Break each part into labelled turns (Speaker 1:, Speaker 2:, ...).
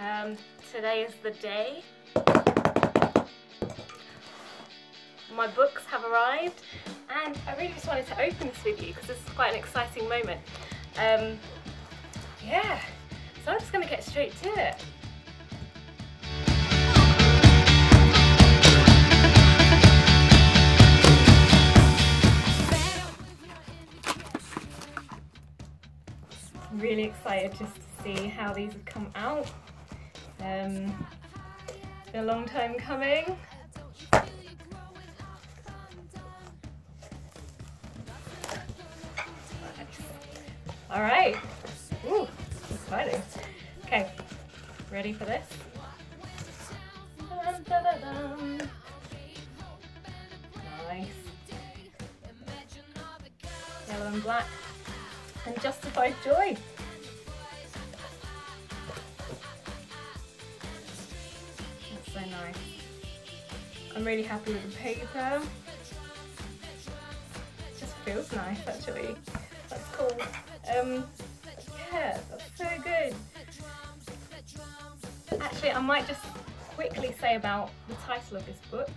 Speaker 1: Um, today is the day. My books have arrived and I really just wanted to open this with you because this is quite an exciting moment. Um, yeah, so I'm just going to get straight to it. really excited just to see how these have come out. Um, it's been a long time coming. All right. Ooh, exciting. Okay, ready for this? Nice. Yellow and black. Unjustified joy. So nice. I'm really happy with the paper. It just feels nice actually. That's cool. Um, yeah, that's so good. Actually, I might just quickly say about the title of this book.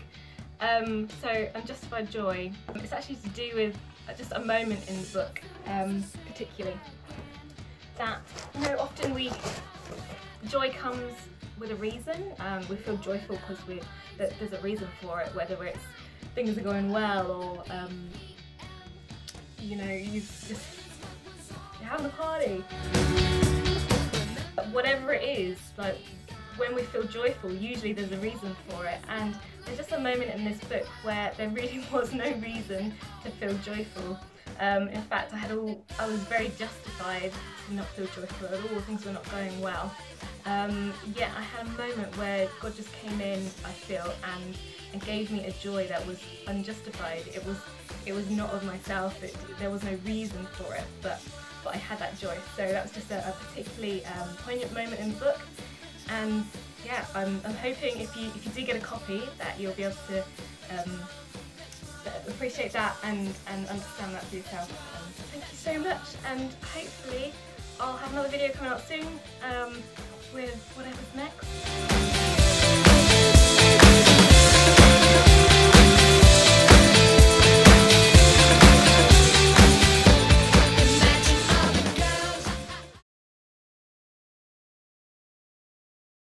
Speaker 1: Um, so, Unjustified Joy, it's actually to do with just a moment in the book, um, particularly. That, you know, often we, joy comes with a reason. Um, we feel joyful because we that there's a reason for it, whether it's things are going well or, um, you know, you just you're having a party. Whatever it is, like when we feel joyful, usually there's a reason for it. And there's just a moment in this book where there really was no reason to feel joyful. Um, in fact, I had all, I was very justified to not feel joyful at all. Things were not going well. Um, yeah, I had a moment where God just came in, I feel, and and gave me a joy that was unjustified. It was it was not of myself. It, there was no reason for it, but but I had that joy. So that was just a, a particularly um, poignant moment in the book. And yeah, I'm, I'm hoping if you if you do get a copy that you'll be able to um, appreciate that and, and understand that for yourself. Thank you so much and hopefully I'll have another video coming out soon um, with whatever's next.